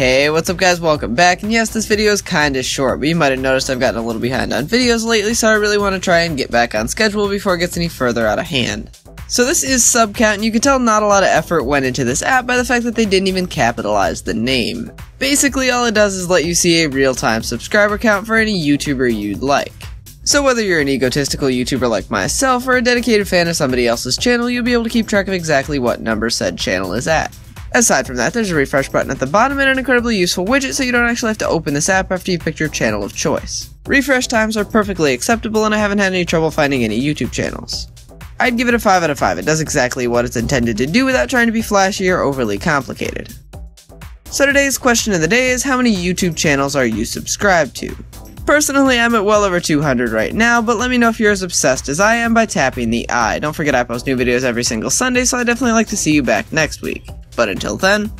Hey, what's up guys, welcome back, and yes, this video is kinda short, but you might have noticed I've gotten a little behind on videos lately, so I really want to try and get back on schedule before it gets any further out of hand. So this is Subcount, and you can tell not a lot of effort went into this app by the fact that they didn't even capitalize the name. Basically, all it does is let you see a real-time subscriber count for any YouTuber you'd like. So whether you're an egotistical YouTuber like myself, or a dedicated fan of somebody else's channel, you'll be able to keep track of exactly what number said channel is at. Aside from that, there's a refresh button at the bottom and an incredibly useful widget so you don't actually have to open this app after you pick your channel of choice. Refresh times are perfectly acceptable and I haven't had any trouble finding any YouTube channels. I'd give it a 5 out of 5, it does exactly what it's intended to do without trying to be flashy or overly complicated. So today's question of the day is how many YouTube channels are you subscribed to? Personally, I'm at well over 200 right now, but let me know if you're as obsessed as I am by tapping the i. Don't forget I post new videos every single Sunday, so I definitely like to see you back next week. But until then,